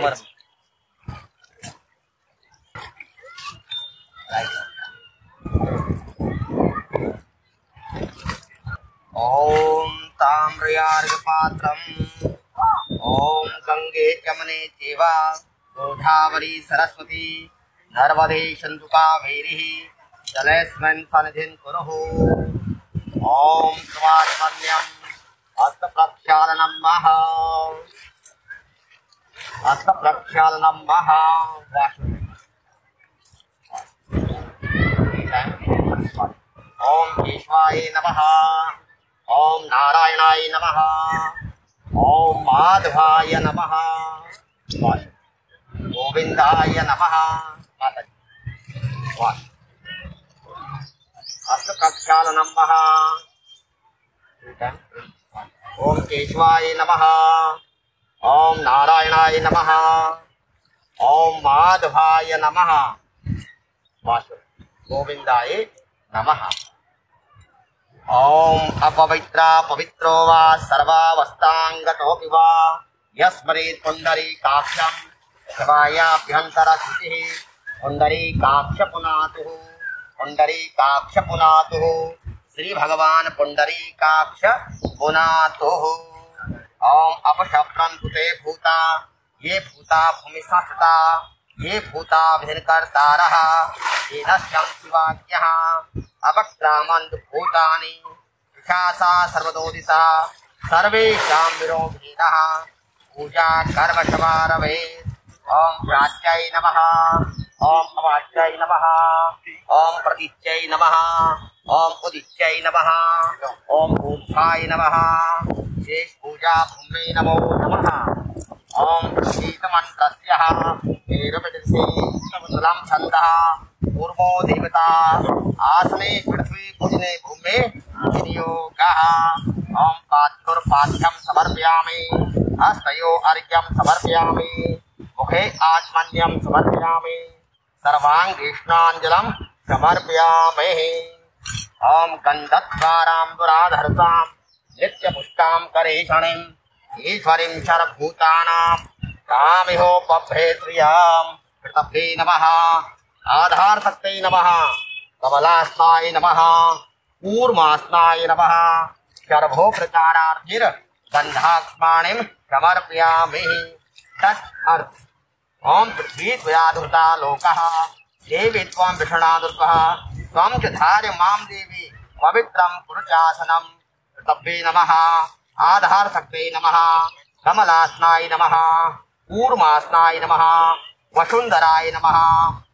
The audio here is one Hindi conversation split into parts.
ॐ ताम्रयार्घपात्रम्। ॐ गङ्गे चमने चैव। गोधावरी सरस्वती। नर्मदे सन्तु कावेरिः। जलेऽस्मिन् सन्निधिं कुरुः। ॐ स्वात्मन्यम् हस्तप्रक्षालनं मह। हस्तप्रक्षालनं मह ॐ केशवाय नमः। ॐ नारायणाय नमः। ॐ माधवाय नमः। गोविन्दाय नमः। हस्तप्रक्षालनं मह ॐ केशवाय नमः। ॐ नारायणाय नमः। ॐ माधवाय नमः। गोविन्दाय नमः। ॐ अपवित्रा पवित्रो वा सर्वावस्थाङ्गतोऽपि वा। यस्मरेत् पुण्डरीकाक्षं शिवायाभ्यन्तरस्थितिः पुण्डरीकाक्षपुनातुः पुण्डरीकाक्षपुनातुः श्रीभगवान् पुण्डरीकाक्ष पुनातुः अपशप्रन्तु ते भूता ये भूता भूमिसंस्थिता ये भूता विधिकर्तारः ये नश्यं शिवाज्ञः अपक्रामन्तु भूतानि विशासा सर्वतोदिशा सर्वेषां विरोधिनः, पूजा कर्म शवारवे ॐ प्राच्यै नमः ॐ अवाच्यै नमः ॐ प्रतीच्यै नमः ॐ उदिच्यै नमः ॐ ऊर्ध्वाय नमः। शेष पूजा भूमे नमो नमः ॐ शीतमन्त्रस्य निरमितलं छन्दः पूर्वो देवता आसने पृथ्वी पूजने भूमे विनियोगः ॐ पात्युर्पाठ्यं समर्पयामि हस्तयो अर्घ्यं समर्पयामि मुखे आत्मन्यं समर्पयामि सर्वाङ्गीष्णाञ्जलं समर्पयामि ॐ गन्धद्वाराम्बुराधरतां नित्यपुष्टां करेषणिम् ईश्वरीं सर्वभूतानां कामिहोपभ्रे श्रियाँ कृतभ्ये नमः आधारशक्तै नमः, कमलास्नाय नमः, कूर्मास्नाय नमः शर्भो प्रचारार्थिर् गन्धाक्ष्माणिं समर्पयामि। तत् अर्थ ॐ पृथ्वी त्वयाधृता लोकः, देवी त्वं विषणादुर्गः त्वं च धार्य माँ देवी, पवित्रं पुरुषासनं। तब्बे नमः। आधारशक्ते नमः। कमलास्नाय नमः। कूर्मास्नाय नमः। वसुन्धराय नमः।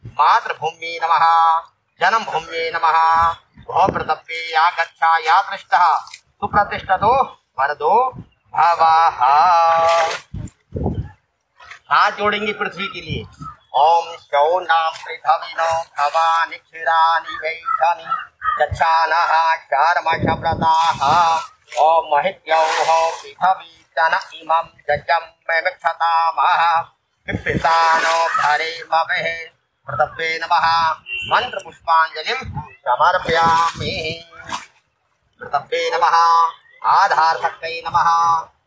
मातृभूम्यै नमः। जन्मभूम्यै नमः। भवप्रतप्ये या गच्छा या पृष्ठः सुप्रतिष्ठतो वरदो भवः। हाथ जोड़ेंगे पृथ्वी के लिए। ओम शौ नाम पृथ्वी नो भवानि क्षीरानि वैशानि गच्छानः ओम महित्यौः पृथ्वी तन इमं जजं मेमिक्षतामः। पिप्पितानो भरे मवेः। पृथ्वे नमः। मन्त्रपुष्पाञ्जलिं समर्पयामि। पृथ्वे नमः। आधारशक्तये नमः।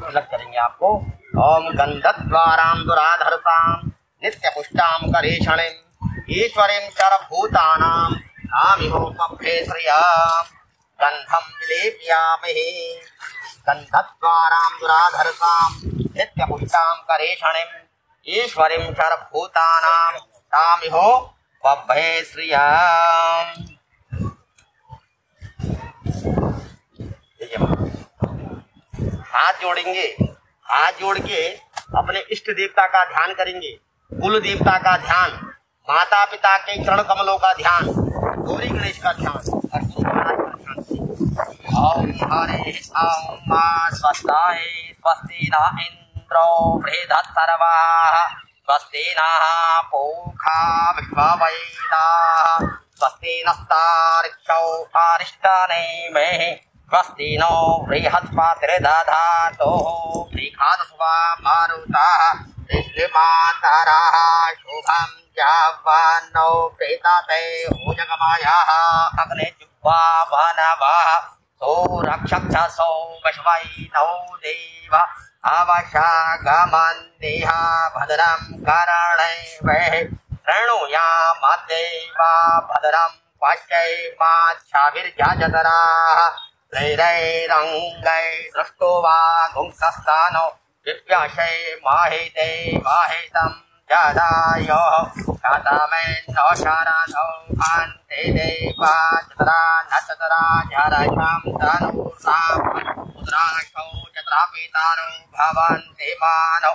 अलग करेंगे आपको। ओम गंधद्वारां दुराधरतां, नित्यपुष्टां करेषणिम् ईश्वरीं सर्वभूतानां कामिहो पभ्ये श्रियाम् गन्धं विलेपयामहे। गन्धद्वारां दुराधरतां, नित्यपुष्टां करेषणिम् ईश्वरीं सर्वभूतानां कामिहो पभ्ये श्रियाम् देखिए हाथ जोड़ेंगे, हाथ जोड़ के अपने इष्ट देवता का ध्यान करेंगे, कुल देवता का ध्यान माता पिता के चरण कमलों का ध्यान, गौरी गणेश का ध्यान और महाराज का ध्यान। स्वस्ति न रुद्रो बृहदत् स्वस्ति स्वस्ति नो बृहस्पतिर्दधातुः। बृहत्स्वा मारुतः श्रीमातरः शुभं यावन्नो प्रीतते ऊजगमायाः अग्ने जिह्वा वनवः सोरक्षक्षसो विश्वैनौ देव। अवशागमन्देह भद्रं करणे शृणुयामदेवा भद्रं पश्यैमाच्छाभिर्जाजतराः त्रैरैरङ्गै दृष्टो वा गुंसस्तानो विप्याशै माहिते माहितं जदायो कथमेन्दो शरणौ अन्ते देवा चतरा न चतरा झरषं तनूर्णां पुत्राशौ चतरा पितानो भवन्ति मानौ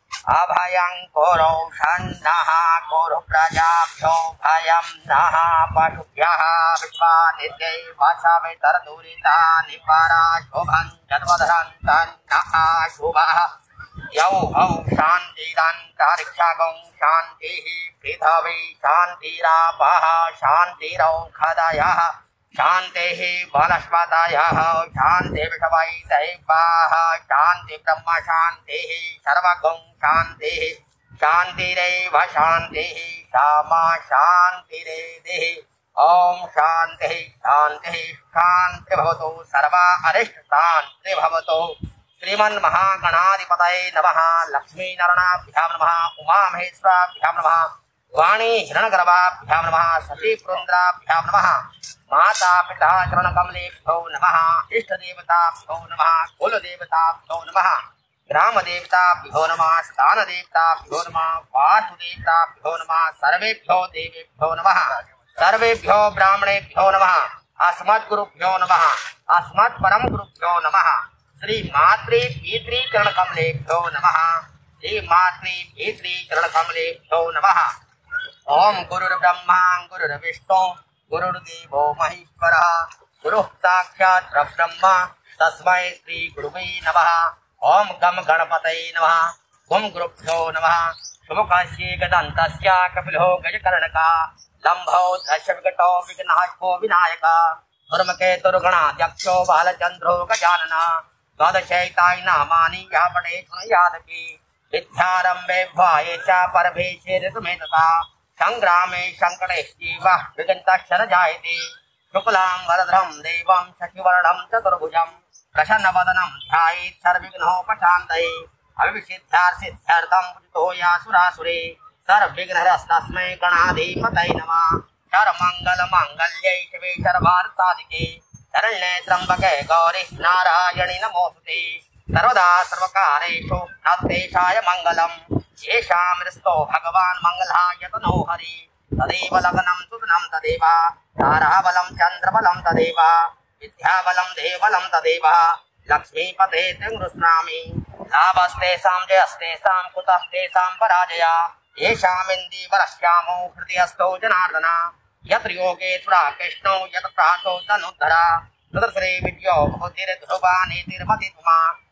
अभयं कुरु षण्णः कुरु प्रजाभ्यो भयं नः पशुभ्यः विश्वानित्यै वशवितरदुरितानि परा शुभं जन्मधरन्तन्नः शुभः। यौ हौ शान्तिरन्तरिक्षगं शान्तिः पृथ्वी शान्तिरापः शान्तिरौषधयः शान्तिः वनस्पतयः शांति विषवै दैवाः शान्ति ब्रह्म शान्तिः, सर्वगुं शान्तिः, शान्तिरेव शान्तिः क्षमा शान्तिरेदिः ॐ शान्तिः शान्तिः, शान्ति भवतु, सर्वा अरिष्ट शान्ति भवतु। श्रीमन्महागणाधिपतये नमः लक्ष्मीनारायणाभ्यां नमः, उमामहेश्वराभ्यां नमः वाणी हिरण्यगर्भाभ्यां नमः, सतीपुरन्द्राभ्यां नमः। माता पिता चरणकमलेभ्यो नमः। इष्टदेवताभ्यो नमः कुलदेवताभ्यो नमः। ग्रामदेवताभ्यो नमः स्थानदेवताभ्यो नमः वासुदेवताभ्यो नमः, सर्वेभ्यो देवेभ्यो नमः। सर्वेभ्यो ब्राह्मणेभ्यो नमः। अस्मद्गुरुभ्यो नमः। अस्मत्परम गुरुभ्यो नमः। श्री मातृ पितृ चरण कमलेभ्यो नमः। श्री मातृ पितृ चरण कमलेभ्यो नमः। ओम गुरुर्ब्रह्मा, गुरुर्विष्णु। गुरुर्देवो महेश्वरः। गुरुः साक्षात् परब्रह्म। तस्मै श्री गुरुवे नमः। ओम गम गणपतये नमः। गुम गुरुभ्यो नमः। शुभकाश्ये गदन्तस्य कपिलो गजकर्णका। लम्भो दशविकटो विघ्नाशो विनायक। धर्मकेतुर्गणाध्यक्षो बालचन्द्रो गजानन। द्वादशैताय नामानि यापणे शृणुयादपि विद्यारम्भे भ्वाये च परभेशे ऋतुमे सङ्ग्रामे सङ्कटेश्चैव विगन्तश्चन जायते शुक्लां वरद्रं देवं शशिवर्णं, चतुर्भुजं, प्रसन्नवदनं ध्यायेत् सर्वविघ्नोपशान्तये अविसिद्ध्यार्सिद्ध्यर्थं पूजितो यासुरासुरे। सर्वविघ्नहरस्तस्मै गणाधिपतये नमः। सर्वमङ्गलमाङ्गल्यै शिवे सर्वार्थसाधिके शरण्ये त्र्यम्बके गौरि नारायणि नमोऽस्तुते सर्वदा सर्वकारेषु नस्तेषाय मङ्गलम्। येषां हृस्तो भगवान् मङ्गलाय तनो हरि। तदेव लग्नं सुदनं तदेव। ताराबलं, चन्द्रबलं तदेव। विद्याबलं देवलं तदेव। लक्ष्मीपते तिङ्गृह्णामि। लाभस्तेषां, जयस्तेषां, कुतस्तेषां पराजया। येषामिन्दीवरश्यामो हृदयस्थो जनार्दन। यत्र योगेश्वरा कृष्णौ यत् प्रातो तनुद्धरा। तत्र श्री विद्यो बुद्धिर्ध्रुवा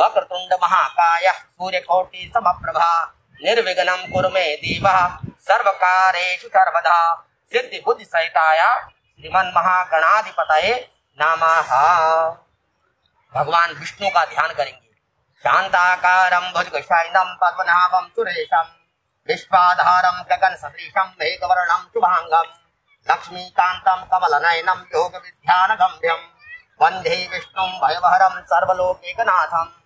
मणिकर्णिकां वक्रतुण्डमहाकाय सूर्यकोटि समप्रभा निर्विघ्नं कुरु मे देवः। सर्वकारेषु सर्वदा सिद्धिबुद्धिसहिताय श्रीमन्महागणाधिपतये नमः। भगवान विष्णु का ध्यान करेंगे। शांताकारं भुजगशयनं पद्मनाभं सुरेशं। विश्वाधारं गगन सदृशं मेघवर्णं शुभांगं लक्ष्मीकान्तं कमलनयनं योगविद्यानगम्यं वंदे विष्णुं भयभरं सर्वलोकैकनाथम्।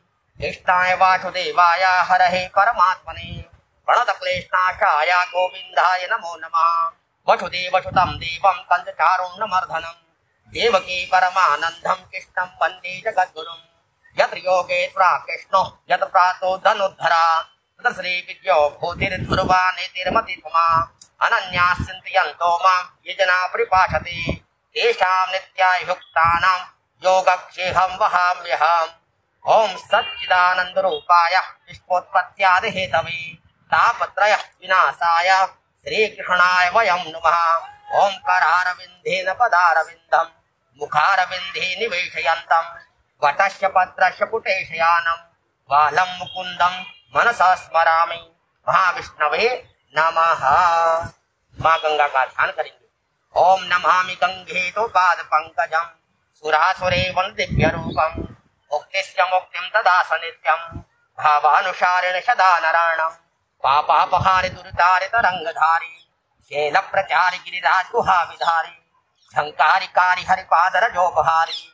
कृष्णाय वासुदेवाय हरहे परमात्मने। प्रणतक्लेशनाशाय गोविन्दाय नमो नमः। वसुदेवसुतं देवं कञ्चचारुण्डमर्धनम् देवकी परमानन्दं कृष्णं वंदे जगद्गुरुम् यत्र योगेश्वरा कृष्णो, यत्र प्रातो धनुद्धरा तत्र भूतिर्ध्रुवा माँ ये जना तेषां योगक्षेहं वहाम्यहम्। ॐ सच्चिदानन्दरूपाय विश्वोत्पत्त्यादिहेतवे तापत्रय विनाशाय, श्रीकृष्णाय वयं नुमः। ओङ्कारारविन्देन पदारविन्दम् मुखारविन्दे निवेशयन्तम् वटस्य पत्रस्य पुटेशयानम् बालं मुकुन्दं मनसा स्मरामि। महाविष्णवे नमः। माँ गंगा का ध्यान करेंगे। ओम नमामि गंगे तो पाद पंकजम सुरासुरे वंदिव्य रूपम मुक्तिश्च मुक्तिम तदास नित्यम भावानुसारेण सदा नराणम पापापहारि दुरितारि तरंगधारी शैल प्रचारि गिरिराज गुहा विधारी झंकारिकारी हरिपादरजोपहारी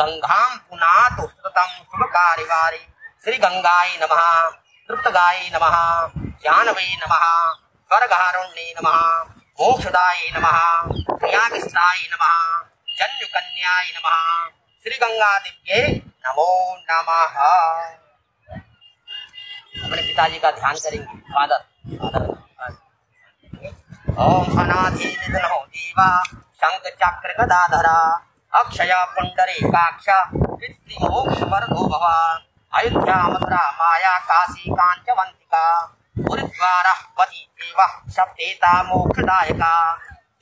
गंगाम पुनातु श्रुतम शुभकारी वारी श्री गंगाय नमः, तृप्तगाय नमः, जानवे नमः स्वर्गारुण्ये नमः, मोक्षदाय नमः प्रियाकृष्णाय नमः, जन्युकन्याय नमः। श्री गंगा दिव्ये नमो नमः। अपने पिताजी का ध्यान करेंगे। फादर फादर ओम अनाधि निधनो देवा शंख चक्र गदाधरा, अक्षय पुंडरे काक्ष मोक्ष वरदो भवा अयोध्या मथुरा माया काशी कांचवंतिका गुरुद्वार पति देव सप्तेता मोक्षदायका।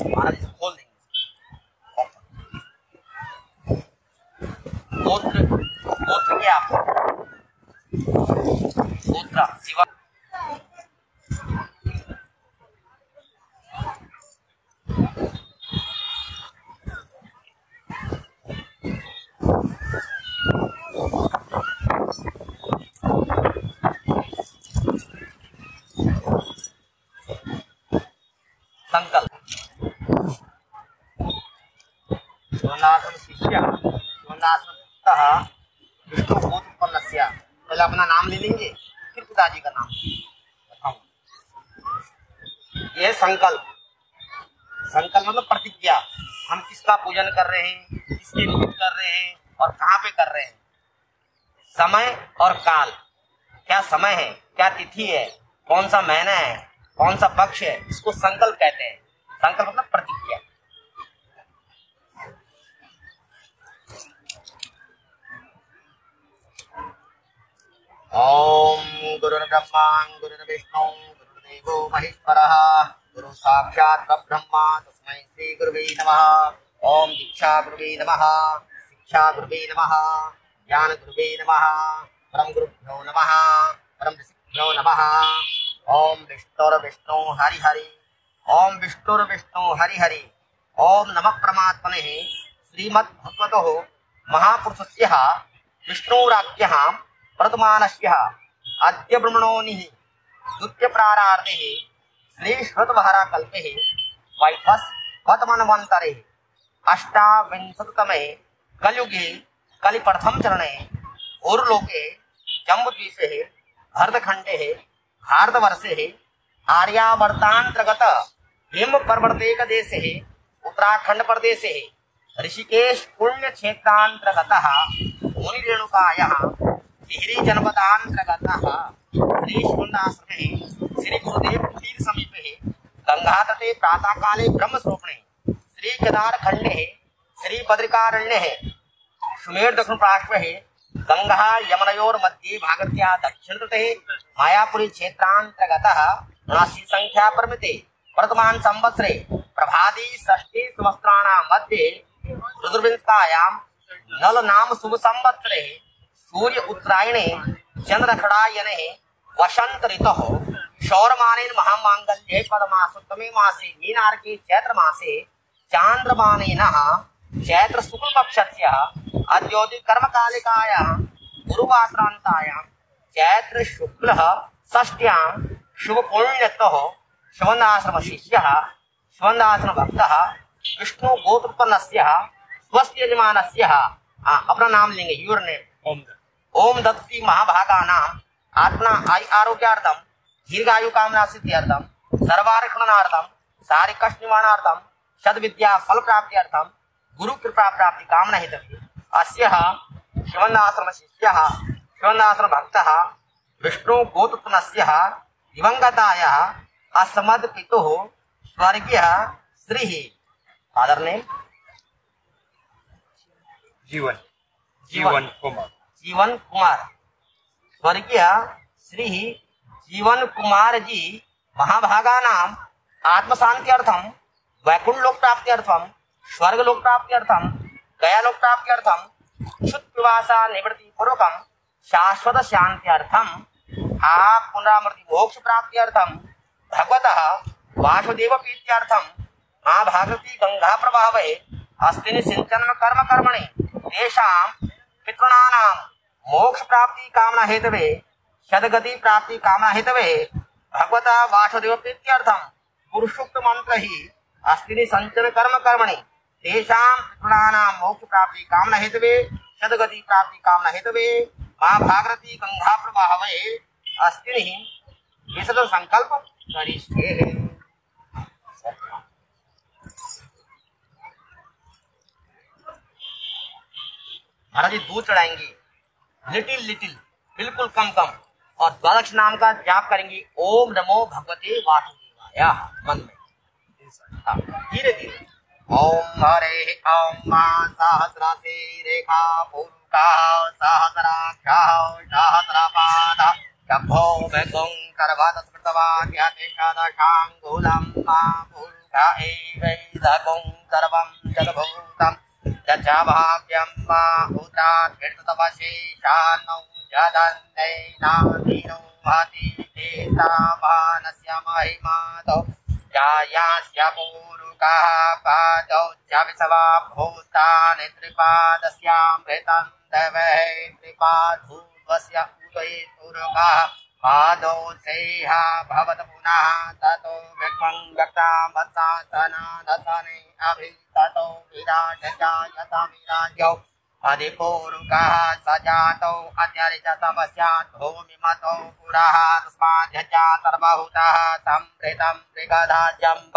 इसको खोल देंगे गोत्र गोत्र क्या गोत्र शिवा संकल्प सोनासन शिष्य सोनासन भक्तः विष्णुभूत उत्पन्नस्य पहले अपना नाम ले लेंगे फिर पिताजी का नाम बताऊँ यह संकल्प। संकल्प मतलब प्रतिज्ञा हम किसका पूजन कर रहे हैं, किसके निमित्त कर रहे हैं और कहाँ पे कर रहे हैं। समय और काल। क्या समय है, क्या तिथि है, कौन सा महीना है, कौन सा पक्ष है, इसको संकल्प कहते हैं। संकल्प मतलब प्रतिज्ञा ओम गुरुर्ब्रह्मा गुरुर्विष्णु गुरुर्देवो महेश्वरः। गुरु साक्षात् परब्रह्मा तस्मै श्री गुरुवे नमः। ओम दीक्षा गुरुवे नमः। शिक्षा गुरुवे नमः। ज्ञान गुरुवे नमः। परम गुरुभ्यो नमः। परम ऋषिभ्यो नमः। ओम विष्णुर्विष्णु हरि हरि ओम विष्णुर्विष्णु हरि हरि ओम नमः परमात्मने। श्रीमद्भगवतो महापुरुषस्य, विष्णुराज्ञः अद्य ब्रह्मणोनिः वतमन्वन्तरे अष्टाविंशततमे कलयुगे कलिप्रथम चरणे उर्लोके जम्बुद्वीपे भरतखण्डे भारतवर्षे आर्यावर्तान्तर्गत हिम पर्वतेक उत्तराखंड प्रदेशे ऋषिकेश पुण्य क्षेत्रांतर्गत मुनिरेणुकायः टिहरी श्री गुरुदेव कुटीर समीपे गंगा तटे प्रातः काले ब्रह्म स्वप्ने श्री केदार खंडे श्री बद्रिकारण्ये सुमेर दक्षिण पार्श्वे गंगा, यमुनयोर मध्ये भागत्या दक्षिण तटे मायापुरी क्षेत्रांतर्गत राशि संख्या परिमिते। वर्तमान संवत्सरे प्रभादी षष्ठी संवत्सराणां मध्ये रुद्रविंशायां नल नाम शुभ संवत्सरे सूर्य उत्तरायणे, चंद्रखड़ायने वसंत ऋतु शौरमाने महामांगल्ये पदमासुत्तमे मासे मीनार्के चैत्र मासे चांद्रमानेन चैत्र शुक्ल पक्षस्य अद्योति कर्मकालिकायां गुरुवासरान्तायां चैत्र शुक्ल षष्ट्यां शुभ पुण्यतः शिवनाश्रम शिष्य शिवनाश्रम भक्त विष्णु गोत्रोत्पन्नस्य स्वस्य यजमानस्य आ, अपना नाम लेंगे यूर नेम ओम ओम दत्ती महाभागानाम आत्मा आयु आरोग्यार्थम। दीर्घायु कामना सिद्ध्यर्थम सर्वार्पणार्थम सारे कष्ट निवारणार्थम सद विद्या फल प्राप्त्यर्थम गुरु कृपा प्राप्ति कामना हेतु अस्य शिवनाश्रम शिष्य शिवनाश्रम भक्त विष्णु गोत्रोत्पन्नस्य दिवंगताय अस्मद पितुः स्वर्गीय श्री। फादर नेम जीवन। जीवन। जीवन कुमार। जीवन कुमार। स्वर्गीय श्री जीवन कुमार जी महाभागा नाम आत्म शांत्यर्थम वैकुंठ लोक प्राप्त्यर्थम स्वर्ग लोक प्राप्त्यर्थम गया लोक प्राप्त्यर्थम क्षुत पिवासा निवृत्ति पूर्वकम शाश्वत शांत्यर्थम आ पुनरामृति मोक्ष प्राप्त्यर्थम भगवतः वासुदेव प्रीत्यर्थम माँ भागवती गंगा प्रभाव अस्तिनि सिंचन कर्म कर्मणि तेषां पितॄणां मोक्ष प्राप्ति कामना हेतवे सदगति प्राप्ति कामना हेतवे। भगवता वासुदेव प्रीत्यर्थम। पुरुषोक्त मंत्र ही अस्तिनि संचन कर्म कर्मणि। तेषां पितॄणां मोक्ष प्राप्ति कामना हेतवे। सदगति प्राप्ति कामना हेतवे। माँ भागवती गंगा प्रभावे अस्तिनि विशद संकल्प करिष्ये। महाराज जी दूध चढ़ाएँगे। लिटिल लिटिल, बिल्कुल कम कम। और द्वादश नाम का जाप करेंगे। ओम नमो भगवते वासुदेवाय। मन में। हाँ, धीरे धीरे। ओम हरे ओम माँ सहस्रासी रेखा पूर्वका सहस्राक्षा सहस्रपाद शभो वेगुं करवाद स्मृतवान् यतेषादशाङ्गुलं मा पूर्वा एवैदगुं सर्वं जगभूतम् यच्छाभाव्यं मा उतात् कीर्ततवशेषान्नौ जदन्नैनाधीनो भाति तेतावानस्य महिमादौ जायास्य पूरुकः पादौ च भूतानि त्रिपादस्यामृतं दवै पूरुकः पादौ सेहा भवत पुनः ततो विक्मं अभि ततो विराज जायत विराजौ अधिपूरुकः स जातौ अत्यरिचतपश्चात् भूमिमतौ पुरः तस्माद्यजा सर्वभूतः संवृतं मृगधाजम्ब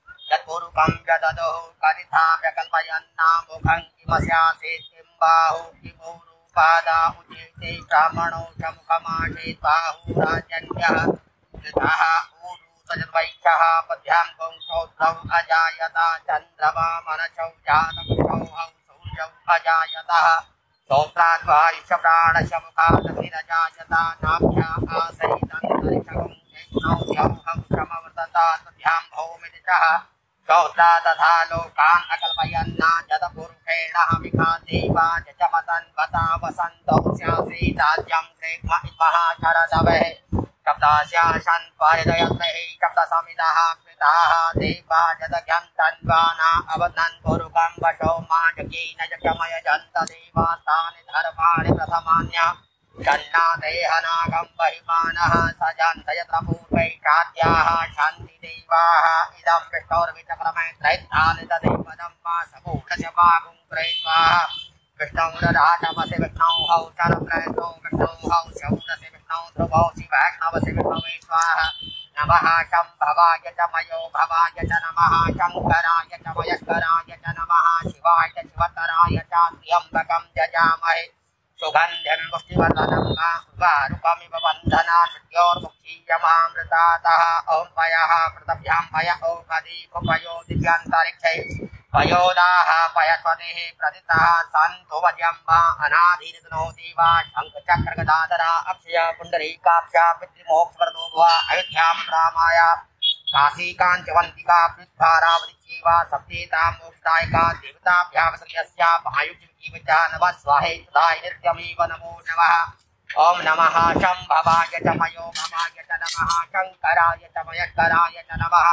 यत्पुरुखं जददुः करिथाव्यकल्पयन्नामुखं किमस्यासीत् किं बाहु किमूरुपादा उचेते ब्राह्मणो च मुखमाशेत् बाहुराजन्यः कृतः ऊरु सजद्वैक्षः पद्भ्यां पुंसौद्रौ अजायत चन्द्रमा मनसौ हौ सूर्यौ अजायतः श्रोत्राद्वारिश मुखादभिरजायत नाभ्या आसैतन्तरिक्षगं यज्ञौ हौ श्रमवर्तता तद्भ्यां भौमिदिशः श्रोत्रा तथा लोकान् अकल्पयन्ना जतपुरुषेण विखादेवा जचमतन् वता वसन्तौ स्यासि राज्यं कृष्म इमः शरदवः शब्दास्याशन् परिदयत्रैः शब्दसमितः कृताः देवा जदघ्यं तन्वाना अवदन् पुरुकं वशो माजकेन जगमयजन्त देवास्तानि धर्माणि प्रथमान्य चन्ना देहनागं बहिमानः सजन्त यत्र पूर्वैषाद्याः शान्तिदेवाः इदं विष्णोर्विचक्रमे त्रैत्रानि तदेवदं मा समूढस्य भागुं त्रैत्वाः विष्णौरराटमसि विष्णौ चरप्रयतो विष्णौ शौरसि विष्णौ ध्रुवौ शिवैष्णवसि विष्णवे स्वाहा। नमः शम्भवाय च मयो भवाय च नमः शङ्कराय च शिवाय शिवतराय च त्र्यम्बकं जजामहे सुगन्धिं पुष्टिवर्धनं गारुकमिव बन्धना मृत्योर्मुक्षीयमामृतातः ॐ पयः पृथभ्यां पय औषधि पयो दिव्यान्तरिक्षे पयोदाः पयस्वतिः प्रदितः सन्तो वज्यम्बा अनाधीनतनोति वा शङ्खचक्रगदाधरा अक्षया पुण्डरीकाक्षा पितृमोक्षप्रदो वा अयोध्यां रामाय काशीकाञ्चवन्तिका पृथ्वारावृत्तीवा सप्तेता मोक्षदायिका देवताभ्यावसर्यस्या महायुक्तिव च नमः स्वाहे सुधाय नित्यमेव नमो नमः ॐ नमः शम्भवाय च मयो भवाय च नमः शङ्कराय च मयस्कराय च नमः।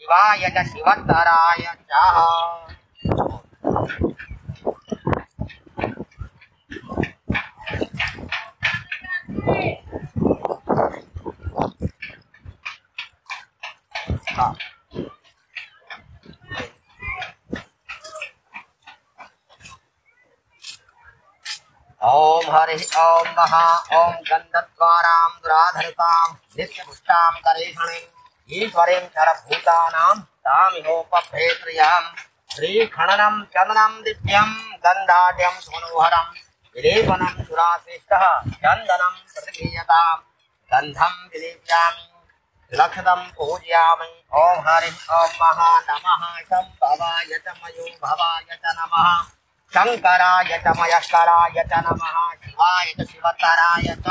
शिवाय च शिवतराय च ॐ हरि ॐ महा ॐ गन्धद्वारां, दुराधरितां नित्यपुष्टां करेषणे, ईश्वरीं शरभूतानां तामिहोपभ्रे प्रियाँ श्रीखणनं चन्दनं, दिव्यं, गन्धाढ्यं, सुमनोहरं, विलेपनं सुराश्रेष्ठः चन्दनं, प्रतिगीयतां, गन्धं विलेप्यामि। लक्षदं पूजयामि। ॐ हरिः ॐ महा नमः। शम्भवाय च मयो भवाय च नमः। शङ्कराय च शिवाय च शिवतराय च।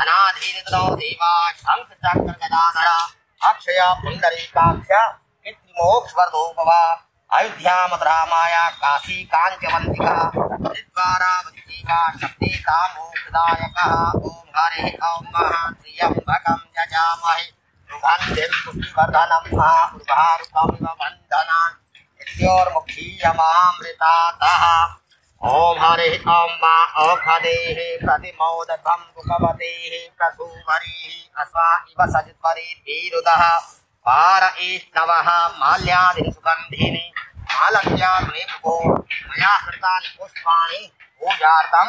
अनाधीनतो देवा शङ्खचक्रगदाधर। अक्षय पुण्डरीकाक्ष अयोध्यामद्रामाय काशी यजामहे मृत्योर्मुखीयमामृतातः ॐ हरिः ॐ मा औषधेः प्रतिमोदधं मुखवतेः प्रसूवरीः अस्वा इव सजित्वरीर्वीरुदः पार एष्णवः माल्यादिनि सुगन्धिनि मालत्याग्ने मुखो मया कृतानि पुष्पाणि पूजार्थं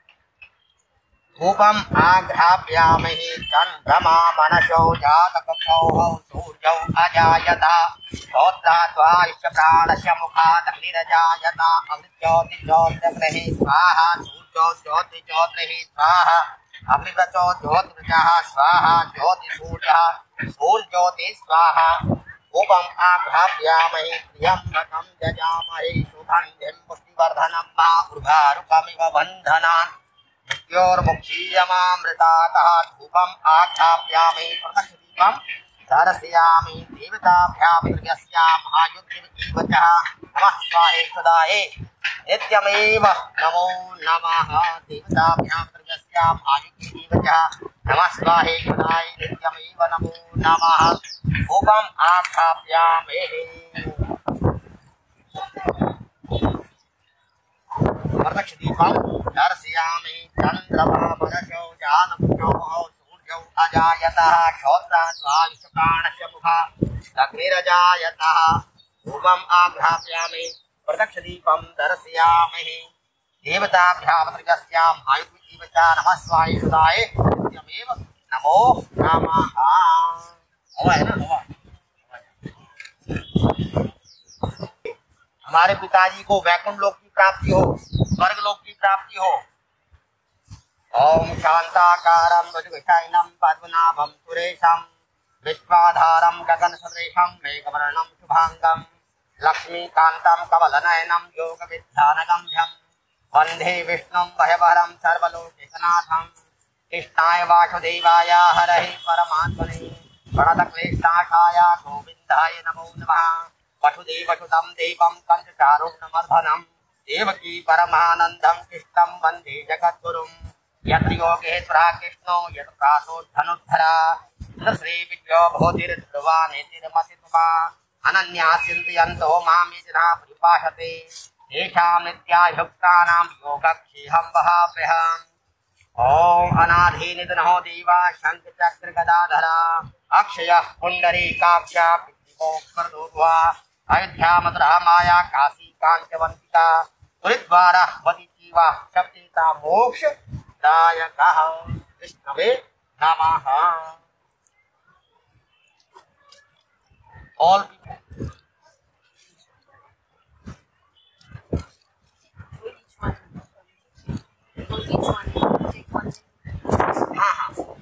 धूपम् आघ्राप्यामहि चन्द्रमा मनसो जातकौः सूर्यौ अजायत। श्रोत्राद्वायुष्य प्राणस्य मुखादग्निरजायत अमृत्योतिज्योतिग्निः स्वाहा, सूर्यो ज्योतिज्योतिः स्वाहा। अग्निव्रतो ज्योतिवृजः स्वाहा ज्योतिसूर्यः सूर्यज्योतिः स्वाहा। धूपम् आघ्राप्यामहि त्र्यम्बकं यजामहे सुगन्धिं पुष्टिवर्धनं मा उर्वारुकमिव बन्धनान्। मृत्योर्मुक्षीयमामृतातः धूपम् आख्याप्यामि प्रदक्षदीपम् दर्शयामि देवताभ्यामृगस्यां महायुग्निव च। नमः स्वाहे सदाये। नित्यमेव नमो नमः देवताभ्यां मृगस्यां च। नमः स्वाहे सदाये। नित्यमेव नमो नमः। धूपम् आख्याप्यामि प्रदक्षदीपं दर्शयामि चन्द्रमा मनसौ जानमुख्यो सूर्यौ अजायतः श्रोत्राद्वायुषकाणस्य मुखा अग्निरजायतः धूपम् आघ्रापयामि प्रदक्षदीपं दर्शयामि देवताभ्यामृगस्यां आयुर्जीव नमः स्वाय सुदाय नित्यमेव नमो नमः हवा है ना हवा हमारे पिताजी को वैकुंठ लोक की प्राप्ति हो, स्वर्ग लोक की प्राप्ति हो। ओम शांताकारं मृदुविषायनं पद्मनाभं सुरेशं, विश्वाधारं गगनसदृशं मेघवर्णं शुभाङ्गं लक्ष्मीकान्तं कमलनयनं योगविद्यानगम्यं वंदे विष्णुं भयभरं सर्वलोकेशनाथं, कृष्णाय वासुदेवाय हरहि परमात्मने प्रणतक्लेशाखाय गोविन्दाय नमो नमः। वसुदेवसुतं देवं कञ्चचारुणमर्धनं देवकी परमानन्दं कृष्णं वंदे जगद्गुरुम्। यत्र योगेश्वरा कृष्णो यत् प्रासोद्धनुद्धरा श्रीविद्यो भूतिर्ध्रुवानितिर्मतित्वा अनन्या चिन्तयन्तो मामितिना परिपाषते तेषां नित्यायुक्तानां योगक्षेहं वहाभ्यहम् ओम अनाधीनिधनो देवा शंख चक्र गदाधरा अक्षय कुंडरी काक्षा पितृपोकर्दोर्वा अयोध्या माया काशी कांचवंतिका हरिद्वारा जीवा शक्तिता मोक्ष दायक विष्णवे नमः। People हाँ हाँ।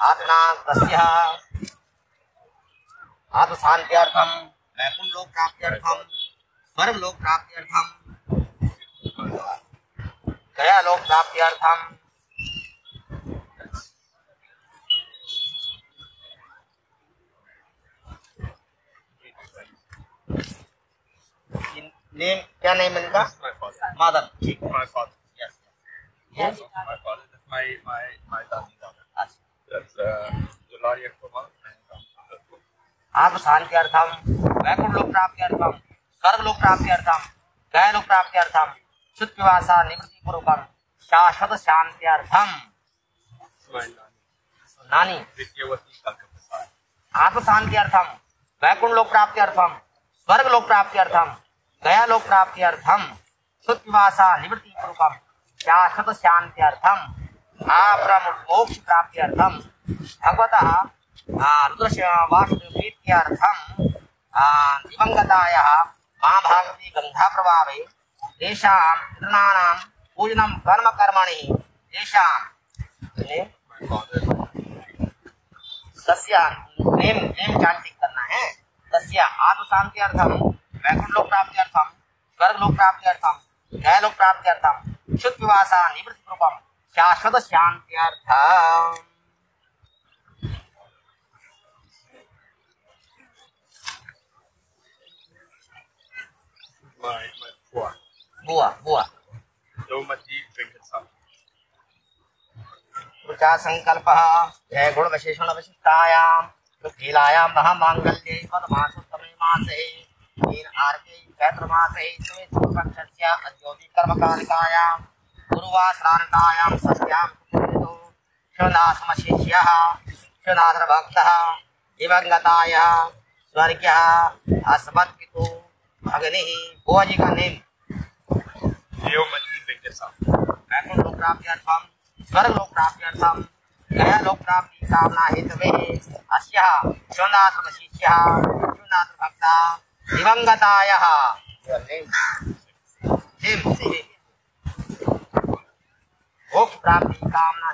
आत्मा तस्य आत्मशान्त्यर्थं वैकुण्ठलोक प्राप्त्यर्थं स्वर्गलोक प्राप्त्यर्थं गयालोक प्राप्त्यर्थं नेम क्या नेम इनका माधव ठीक My father. Yes. My father. That's my my my dad's brother. अच्छा Uh, Jalaria Kumar and um, आत्म शांत्यर्थम वैकुंठ लोक प्राप्त्यर्थम स्वर्ग लोक प्राप्त्यर्थम गय लोक प्राप्त्यर्थम शुद्ध विवासा निवृत्ति पूर्वकम शाश्वत my nani. नानी Vidyavati Kalkapasar. आत्म शांत्यर्थम वैकुंठ लोक प्राप्त्यर्थम स्वर्ग लोक प्राप्त्यर्थम गया लोक प्राप्त्यर्थम शुद्ध विवासा निवृत्ति पूर्वकम शाश्वत शांत्यर्थम आप्रम मोक्ष प्राप्त्यर्थम भगवतः रुद्रवासुप्रीत्यर्थम दिवंगतायाः महाभागवती गंधा प्रभावे तेषां पितॄणां पूजनं कर्म कर्मणि तेषां तस्य चांटिंग करना है। तस्य आत्म शांत्यर्थम वैकुंठ लोक प्राप्त्यर्थम स्वर्ग लोक प्राप्त्यर्थम गय लोक प्राप्त्यर्थम शुद्ध निवृत्ति रूपम शाश्वत शांत्यर्थम My my. बुआ। बुआ संकल्प जय गुण विशेषण विशिष्टायाम लीलायां महामांगल्ये पदमासुत्तमे मासे आर्के चैत्र मासे स्वे अद्योति दिवङ्गतायः अस्मत्पितु भगनिः का नेम Venkateswamy. वैकुंठ लोक प्राप्त्यर्थम स्वर्ग लोक प्राप्त्यर्थम गया लोक प्राप्ति कामना अस्यः शिष्यः शिवनाथ भक्ता दिवंगतायः मोक्ष प्राप्ति कामना.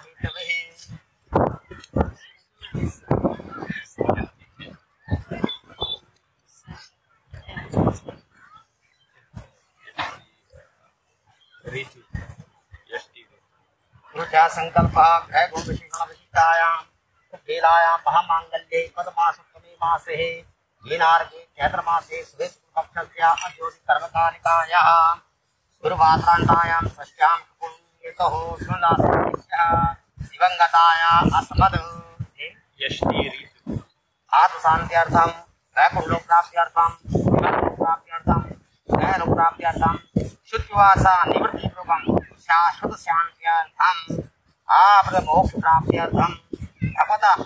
ऊर्जा संकल्प विशेषण विशिष्टायाम लीलायां महामांगल्ये पदमासप्तमे मासे लीनार्गे चैत्र मासे सुवेश पक्षस्य अद्योति कर्मकालिकायाः गुरुवासरान्तायां षष्ट्यां पुण्यतः सुनाथस्य दिवंगताया अस्मद् Ritu. आत्मशान्त्यर्थं वैकुण्ठलोक प्राप्त्यर्थं शिवलोक प्राप्त्यर्थं गयलोक प्राप्त्यर्थं शुद्धिवासा निवृत्तिपूर्वकं शाश्वत शान्त्यर्थम् आपद मोक्ष प्राप्त्यर्थं भगवतः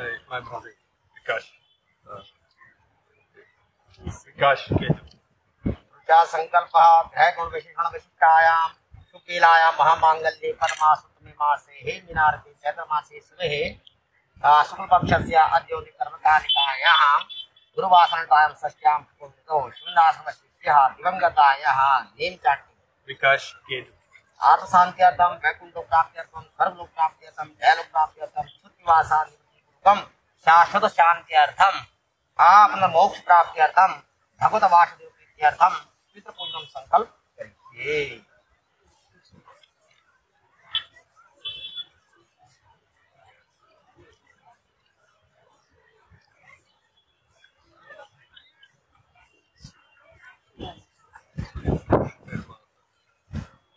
My brother. Vikash. Vikash Ketu. क्या संकल्प ध्याय गुण विशेषण विशिष्टायाम सुकीलायाम महामांगल्ये परमासुतमे मासे हे मीनारते चैत्र मासे सुबह शुक्ल पक्षस्य अद्योति कर्मकालिकायाः गुरुवासनतायां षष्ट्यां पुण्यतो शून्याश्रम शिष्यः दिवङ्गतायाः नेम चाट्टि Vikash Ketu. आत्मशान्त्यर्थं वैकुण्ठो प्राप्त्यर्थं सर्वलोक प्राप्त्यर्थं निवृत्तिपूर्वकं शाश्वत शान्त्यर्थम। आपन मोक्ष प्राप्त्यर्थम। भगवत वासुदेव प्रीत्यर्थम। पितृपूजनम संकल्प करिए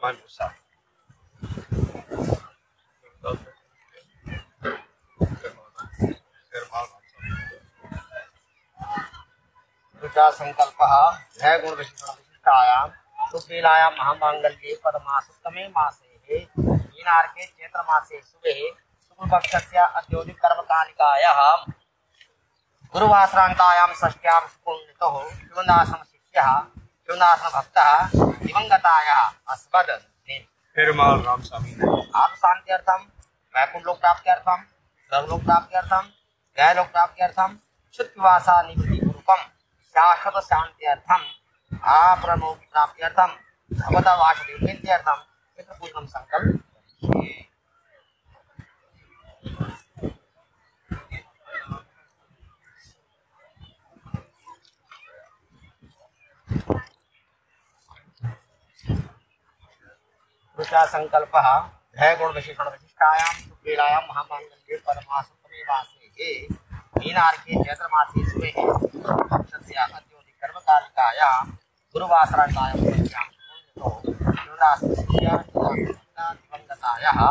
Manusa. दूसरा संकल्प है गुण विशिष्ट विशिष्टायाम सुशीलायां महामांगल्ये पदमासुत्तमे मासे मीनार्के चैत्र मासे सुबह शुक्ल पक्षस्य अद्योदित कर्मकालिकायाः गुरुवासरान्तायां षष्ट्यां पुण्यतः शिवनाश्रम शिष्यः शिवनाश्रम भक्तः दिवङ्गतायाः अस्मद् नेम Perumal Ramsamy. आत्मशान्त्यर्थम वैकुंठ लोक प्राप्त्यर्थम सर्वलोक प्राप्त्यर्थम गैरलोक प्राप्त्यर्थम शुद्धिवासा निवृत्ति पूर्वकम शाश्वत शांत्यर्थम आपरमोक्ष प्राप्त्यर्थम भगवता वासुदेव प्रीत्यर्थम पितृपूजनम संकल्प है गुण विशेषण विशिष्टायाम सुक्रीलायां महामांगल्ये परमासुत्तमे वासे। कर्मकालिकायां गुरुवासरान्तायां सत्यां पुण्यतो न्यूनास्तिस्य दिवङ्गतायाः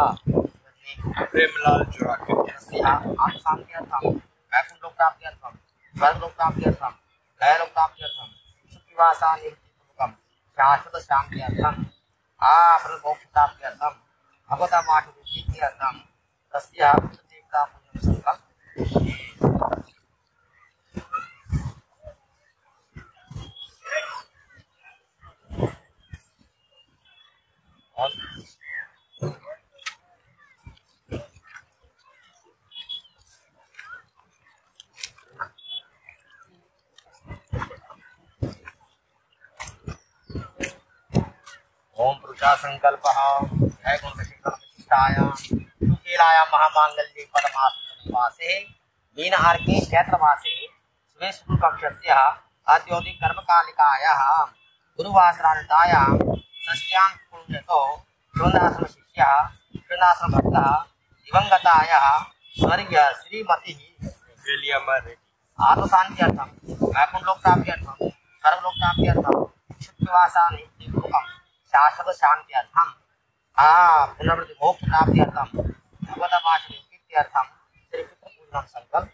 Premlal Jurakit. तस्याः आत्मशान्त्यर्थं वैकुण्ठलोकप्राप्त्यर्थं स्वर्गलोकप्राप्त्यर्थं गैरलोकप्राप्त्यर्थं सुखिवासा निवृत्तिपूर्वकं शाश्वतशान्त्यर्थम् आपृमोक्षप्राप्त्यर्थं भगवता तस्य देवता ओम पुरुषा संकल्प गुण विशिष्ट विशिष्टायां। सुशीलायां महामांगल्ये परमात्म वासे मीन आर्के चैत्र मासे स्वे शुक्ल पक्षस्य अद्योति कर्मकालिकायाः, गुरुवासरान्तायां। षष्ट्यां पुण्यतो शून्याश्रम शिष्यः शून्याश्रम भक्तः दिवङ्गतायाः स्वर्गीय श्रीमतिः. आत्मशान्त्यर्थं वैकुण्ठलोक प्राप्त्यर्थं सर्वलोक प्राप्त्यर्थं शुद्धवासा नित्यपूर्वकं शाश्वत शान्त्यर्थं आ पुनर्वृत्ति मोक्ष प्राप्त्यर्थं भगवतवासने प्रीत्यर्थं श्रीपुत्रपूजनं संकल्प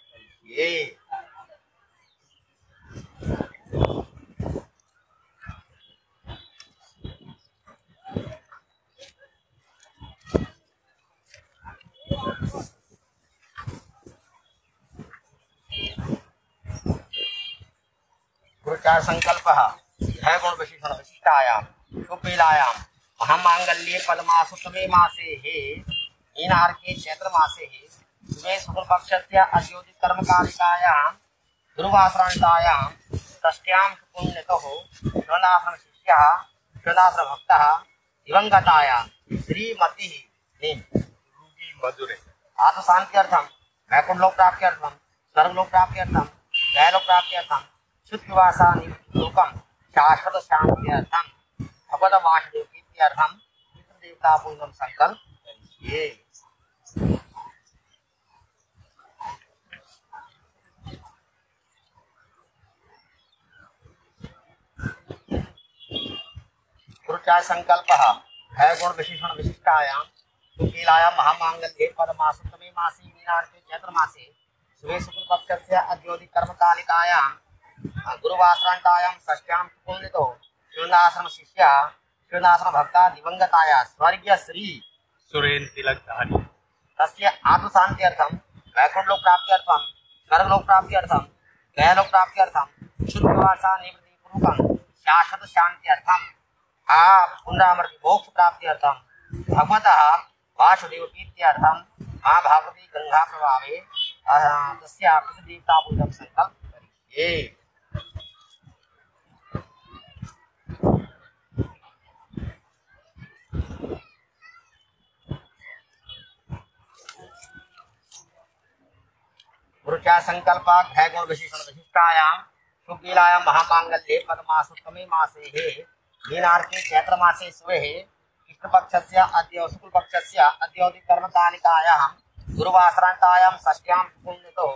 गुरुचार संकल्प है गुण विशेषण विशिष्टायाम सुपीलायाम महामांगल्ये पद्मासुतमे मासे हे मीनार्के चैत्र मासे हे सुबह शुक्ल पक्षस्य अद्योति कर्मकालिकायां गुरुवासरान्तायां षष्ट्यां पुण्यतः शिवनाश्रम शिष्यः शिवनाश्रम भक्तः दिवङ्गताया श्रीमतिः Madure. आत्मशान्त्यर्थं वैकुण्ठलोक प्राप्त्यर्थं स्वर्गलोक प्राप्त्यर्थं दैलोक प्राप्त्यर्थं शुद्धिवासा निवृत्तिपूर्वकं शाश्वत शान्त्यर्थं भगवत वासुदेव प्रीत्यर्थं पितृदेवता पूजनं संकल्प। करिष्ये गुरुचार संकल्प है गुण विशेषण विशिष्टायाम सुशीलायां महामांगल्ये पदमासुतमे मासे मीनार्के चैत्र मासे सुबह शुक्ल पक्षस्य अद्योति कर्मकालिकायां गुरुवासरान्तायां षष्ट्यां पुण्यतो भक्ता दिवङ्गताया स्वर्गीय श्री Tilak Dhani. तस्य आत्मशान्त्यर्थं वैकुण्ठलोक प्राप्त्यर्थं स्वर्गलोक प्राप्त्यर्थम गयलोक प्राप्त्यर्थम शुद्धवासा निवृत्ति पूर्वकम शाश्वत शांत्यर्थम आ पुनरामृति मोक्ष प्राप्त्यर्थम भगवतः वासुदेव प्रीत्यर्थम माँ भागवती गंगा प्रभावे अह, तस्या पितृदेवता पूजन संकल्प करिए गुरुचा संकल्प है गुण विशेषण महामांगल्ये पद्मासुत्तमे मासे हे मीनार्के चैत्र मासे स्वे कृष्ण पक्षस्य अद्य शुक्ल पक्षस्य अद्योदि कर्म कालिकायां गुरुवासरांतायां षष्ट्यां पुण्यतो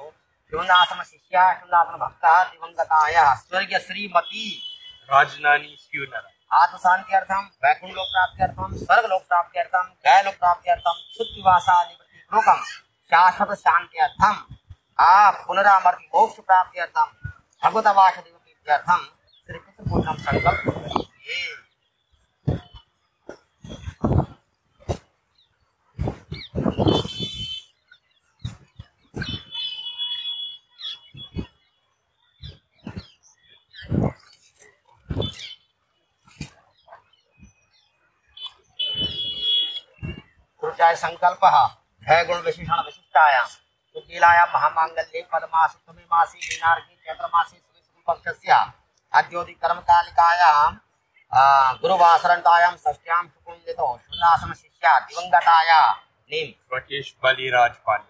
भक्तः दिवंगतायाः स्वर्गीय श्रीमती Rajnani Sunara. आत्म शांत्यर्थम वैकुंठ लोक प्राप्त्यर्थम स्वर्ग लोक प्राप्त्यर्थम गय लोक प्राप्त्यर्थम शुद्धिवासा निवृत्ति लोकम शाश्वत शांत्यर्थम आ पुनरामर्ति मोक्ष प्राप्त्यर्थम भगवत वासुदेव प्रीत्यर्थम श्री पितृ पूजनम संकल्प करिए। संकल्प। है गुण विशेषण विशिष्टायां। सुकीलायां महामांगल्ये पद्मासुत्तमे मासी मीनार्की चैत्र मासी शुक्ल पक्षस्य अद्योदि कर्म कालिकायां गुरुवासरंतायां षष्ट्यां सुकुंजितो शून्यासन शिष्या दिवंगताया स्वकेश बलिराज पाल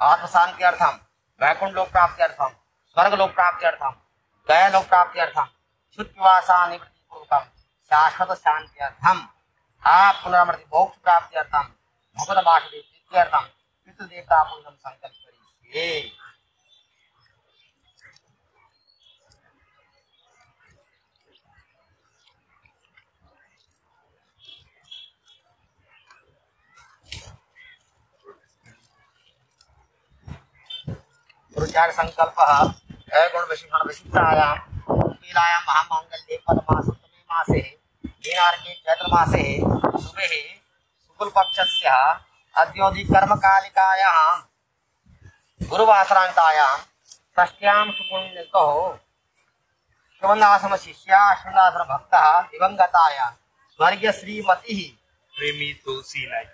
आत्मसान के अर्थम वैकुंठ लोक प्राप्त्यर्थम स्वर्ग लोक प्राप्त्यर्थम गया लोक प्राप्त्यर्थम शुद्धिवासा निवृत्ति पूर्वकम शाश्वत शांत्यर्थम आप पुनरामृति मोक्ष प्राप्त्यर्थम भगवत वासुदेव प्रीत्यर्थम पितृ देवता पूजन संकल्प करिए गुरुचार संकल्प है गुण विशेषण विशिष्टायां पीलायां महामांगल्ये पद्मासुत्तमे मासे मीनार्के चैत्र मासे शुभे शुक्ल पक्षस्य अद्योदि कर्म कालिकायां गुरुवासरांतायां षष्ट्यां सुपुण्यतो शिवनासम शिष्या शिवनासम भक्तः दिवंगताया स्वर्गीय श्रीमती Premi Tulsi Naik.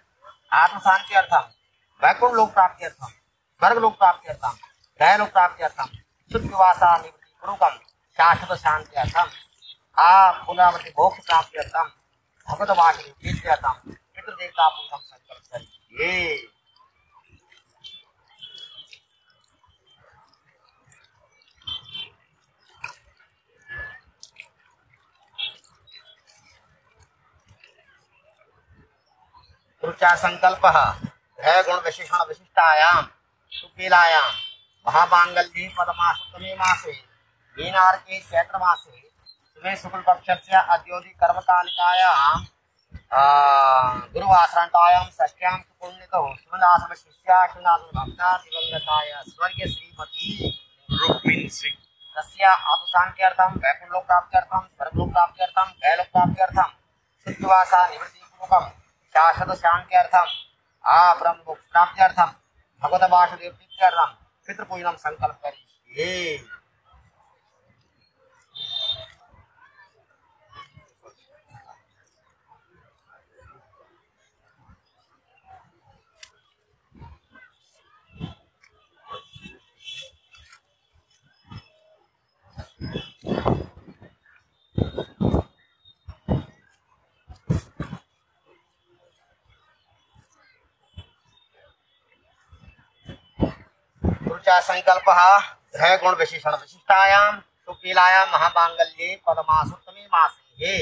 आत्म शांति अर्थम वैकुंठ लोक प्राप्ति अर्थम स्वर्ग लोक प्राप्ति अर्थम गय लोक प्राप्ति अर्थम शुद्ध निवृत्ति पूर्वकम शाश्वत आ पुनरावृत्ति मोक्ष प्राप्ति अर्थम भगवत वासुदेव प्रीति अर्थम पूजन संकल्प करिए संकल्प है गुण विशेषण विशिष्टायाम सुकीलायां महामांगल्ये पदमासुतमे मासे मीनार्के चैत्र मासे सुमे शुक्ल पक्षस्य अद्योदि कर्म कालिकायां गुरुवासरांतायां षष्ट्यां पुण्यतो शिवदासम शिष्या शिवदासम भक्ता दिवंगताय स्वर्गीय श्रीमती Rukmin Singh. तस्य आत्मशान्त्यर्थं वैकुण्ठलोक प्राप्त्यर्थं स्वर्गलोक प्राप्त्यर्थं गयलोक प्राप्त्यर्थं शुद्धिवासा निवृत्तिपूर्वकं शाश्वत शान्त्यर्थं आपरं मोक्ष प्राप्त्यर्थं भगवत वासुदेव प्रीत्यर्थं पितृपूजनं ऊर्जा संकल्प है गुण विशेषण विशिष्टायां सुकीलायां महामांगल्ये पदमासुत्तमे मासे।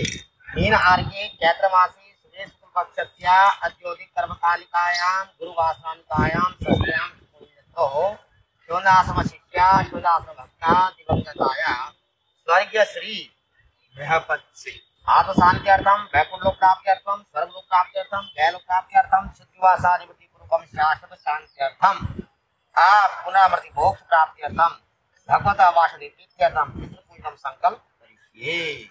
मीन आर्ये चैत्र मासे सुरेश पक्षस्य अद्योदि कर्मकालिकायां गुरुवासरान्तायां षष्ट्यां पुण्यतो शिवनासम शिष्या शिवदासम भक्ता दिवंगताया। स्वर्गीय श्री Mehapat Singh. आत्मशान्त्यर्थम वैकुंठ लोक प्राप्त्यर्थम स्वर्ग लोक आ पुनरमृति मोक्ष प्राप्त्यर्थम भगवत संकल्प करिए।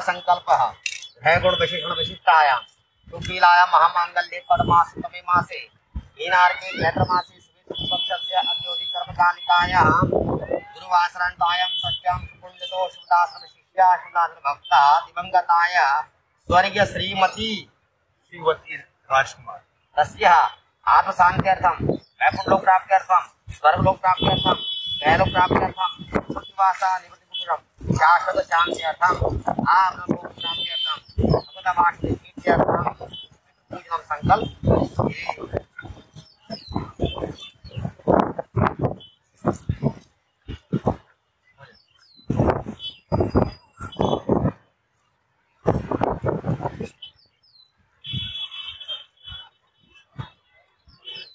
संकल्प है गुण विशेषण विशिष्टायाम सुशीलायाम महामांगल्ये पदमास तमे मासे। हीनार के चैत्र मासे सुविध पक्षस्य अद्योति कर्मकालिकायां। गुरुवासरंतायां सत्यां सुपुण्यतो शुदासन शिष्या शुदासन भक्ता दिवंगताय। स्वर्गीय श्रीमती श्रीवती राजकुमार। तस्य आत्मशान्त्यर्थं वैकुण्ठलोक प्राप्त्यर्थं स्वर्गलोक प्राप्त्यर्थं दैलोक प्राप्त्यर्थं श्रुतिवासा निवृत्तिपुत्रं शाश्वत शान्त्यर्थं आब्रह्मलोक प्राप्त्यर्थं संकल्प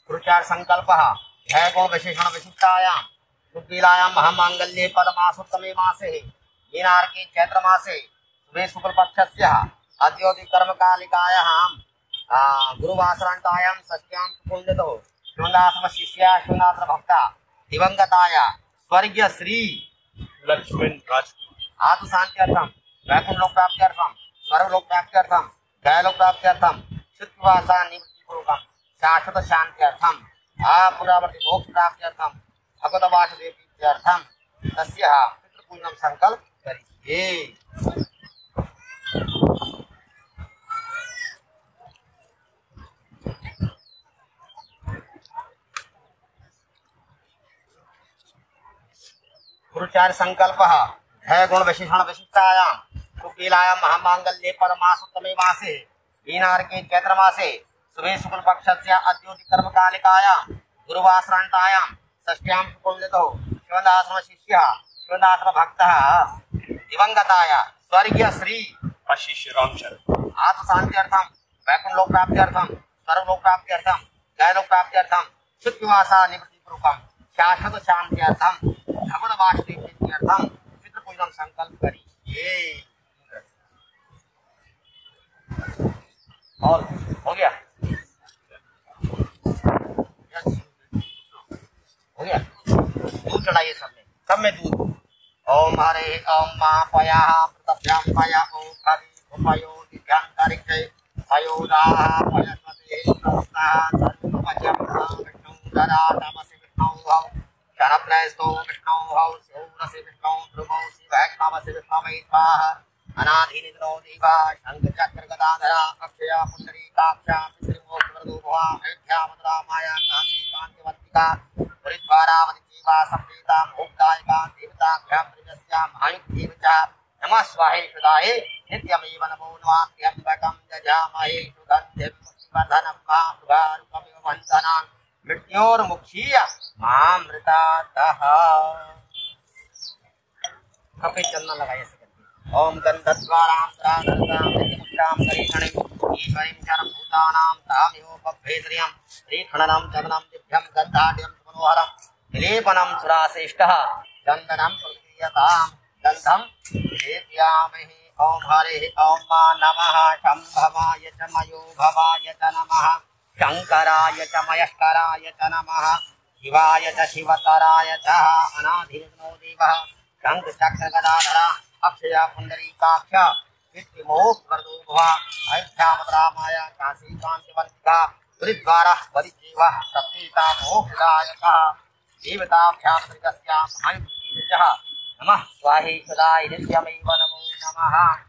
प्रचार संकल्प है गुण विशेषण विशिष्टायाम सुशीलायाम महामांगल्ये पदमासोत्तमे मासे मीनार के चैत्र मासे सुबह शुक्ल पक्षस्य अद्योति कर्म कालिकायाम गुरुवासरंतायाम सत्यां पुण्यतो शिवनाथम शिष्या शिवनाथ भक्ता दिवंगताया स्वर्गीय श्री लक्ष्मण राजकुमार। आत्म शांत्यर्थम वैकुंठ लोक प्राप्त्यर्थम स्वर्ग लोक प्राप्त्यर्थम दयालोक प्राप्त्यर्थम शुद्धवासा निवृत्ति पूर्वकम शाश्वत शांत्यर्थम पुनरावर्ति मोक्ष प्राप्त्यर्थम भगवत वासुदेव्यर्थम तस्य पितृपूजनम संकल्प करिए गुरुचार्य संकल्प है गुण विशेषण विशिष्टायाम सुकीलायाम महामांगल्ये परमासुत्तमे मासे। मीनार के चैत्र मासे सुबह शुक्ल पक्षस्य अद्योति कर्म कालिकायां गुरुवासरंतायां षष्ट्यां पुण्यतो शिवदाश्रम शिष्य शिवदाश्रम भक्त दिवंगताय स्वर्गीय श्री आशीष रामचंद्र आत्म शांत्यर्थम वैकुंठ लोक प्राप्त्यर्थम स्वर्ग लोक प्राप्त्यर्थम जय लोक प्राप्त्यर्थम शुद्धवासा निवृत्ति पूर्वकम शाश्वत शांत्यर्थम भगवत वासुदेव्यर्थम पितृपूजन संकल्प करिए और हो गया? हो गया? दूध चढ़ाइए सब में। सब में दूध। ओम हरे ओम मा पया प्रतभ्याम पया ओम हरि उपयो दिव्यां कारिके अयोदा पयस्वते नमस्ता सर्वपजम विष्णु दरा नमसे विष्णु भव शरप्नस्तो विष्णु भव शिवरसे ध्रुवौ शिवैष्णवसे विष्णवे स्वाहा देवा शंख अक्षया पुंडरी काक्षा अयोध्या मधुरा माया काशी कांतिवत्तिका हरिद्वारावति जीवा संप्रीता मोक्षदायिका देवताभ्यां प्रियस्यां आयुक्तिव च नमः स्वाहे सुदाये नित्यमेव नमो नमात्यम्बकं जजामहे सुगन्धिं पुष्टिवर्धनं मारुगारुकमिव वन्दनान् मृत्योर्मुक्षीय मामृतातः। लगाइए ओम गंधद्वारां द्राधरतां नित्यमुक्तां करीषणिं ईश्वरीं सर्वभूतानां तामिहोपभेद्रियं श्रीखणनं चरणं दिव्यं गन्धाढ्यं मनोहरं, विलेपनं सुराश्रेष्ठः चन्दनं प्रक्रियतां गन्धं लेपयामहे ॐ हरे ॐ मा नमः, शम्भवाय च भवाय च नमः। शङ्कराय च मयस्कराय च नमः। शिवाय च शिवतराय च अनाधिनो देवः। शंख चक्र गदाधरा अक्षया पुंडरीकाक्ष विष्णुमोक्षवर्धूभवा अयोध्यामद्रामाय काशी कांतिवन्तिका हरिद्वारः परिजीवः सप्तीता मोक्षदायकः देवताभ्यां नमः नित्यमेव नमो नमः।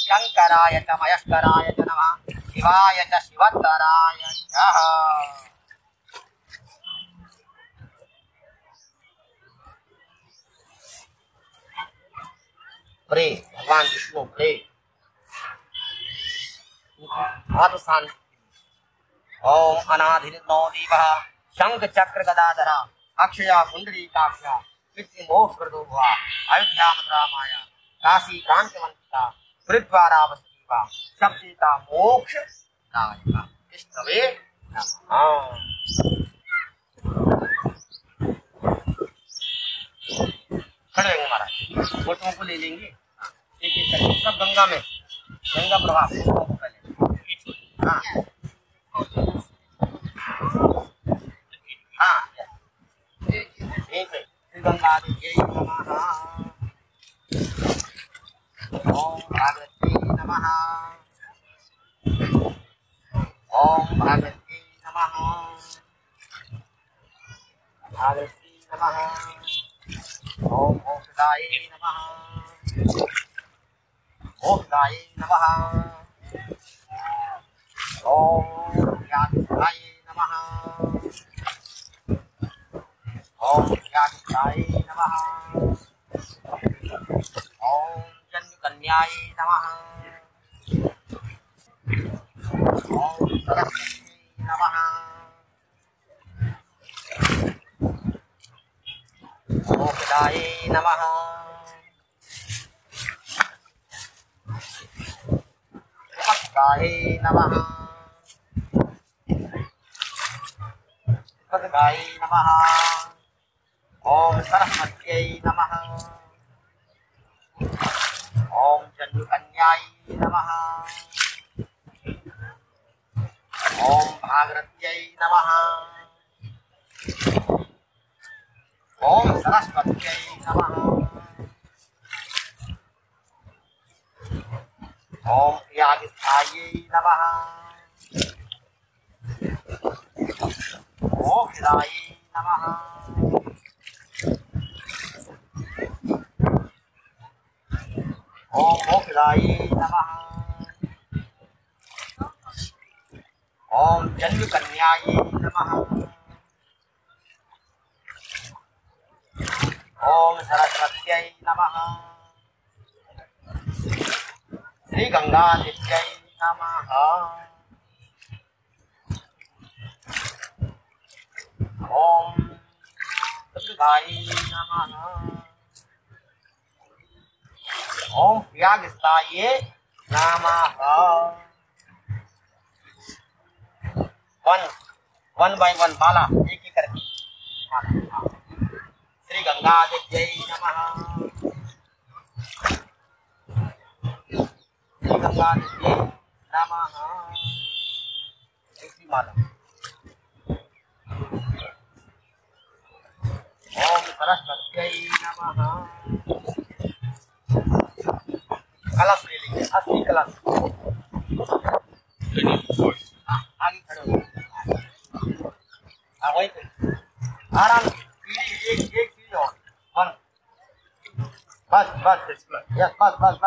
शङ्कराय च मयस्कराय च नमः। शिवाय च शिवतराय च प्रे, भगवान विष्णु, प्रे। आत्म शांति ओम अनाधिनो देवः। शंख चक्र गदाधरा अक्षया कुंडली काक्षा पितृ मोक्ष प्रदो अयोध्या मथुरा माया काशी कांतिवंतिका हरिद्वारावस्तीव का शक्तिता मोक्ष तवे नमः खड़े होंगे महाराज फोटों को ले लेंगे एक एक करके सब गंगा में गंगा प्रवाह फोटों को पहले हाँ हाँ पे श्री गंगा देवी नमः ओम भागवती नमः ओम भागवती नमः भागवती नमः ओम मोक्षदाय नमः मोक्षदाय नमः ओम ज्ञानदाय नमः ओम ज्ञानदाय नमः ओम जन्मकन्याय नमः ओम सरस्वती नमः मोक्षदाय नमः विपक्काय नमः विपक्काय नमः ॐ सरस्वत्यै नमः ॐ चन्द्रकन्याय नमः ॐ भागरत्यै नमः ॐ सरस्वत्यै नमः ॐ यागस्थायै नमः मोक्षदायै नमः ॐ मोक्षदायै नमः ॐ जन्मकन्यायै नमः ॐ सरस्वत्यै नमः श्रीगङ्गादित्यै नमः ॐ दुर्गायै नमः ॐ प्रियागस्ताये नमः। वन वन बाय वन माला एक एक करके। हाँ। श्री गंगा देव्यै नमः। श्री गंगा देव्यै नमः दूसरी माला। ओम सरस्वत्यै नमः। कलश ले लेंगे असली कलश हाँ, आगे खड़े हो आ वहीं पे। आराम सीढ़ी एक एक सीढ़ी और। बस बस यस बस बस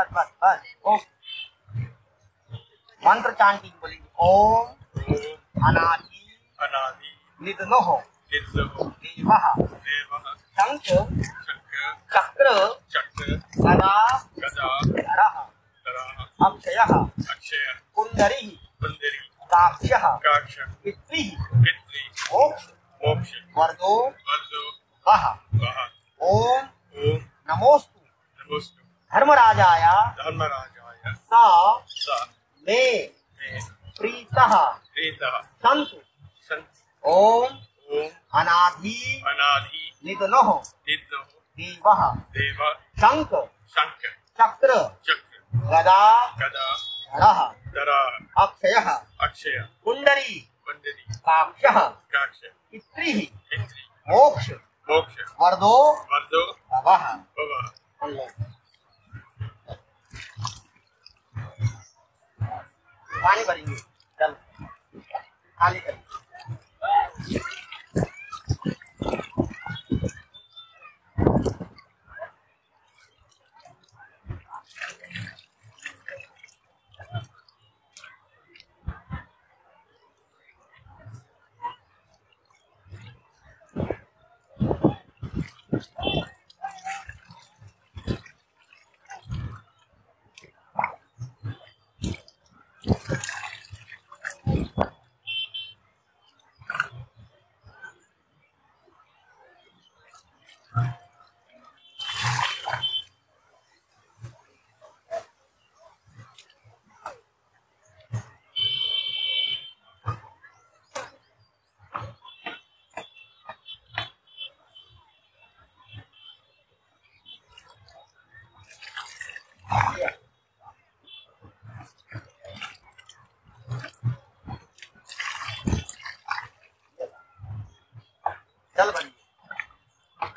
जल भरिए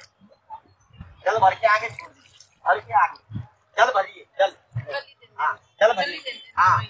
जल भर के आगे छोड़ दीजिए भर के आगे। जल भरिए जल हाँ जल भरिए हाँ।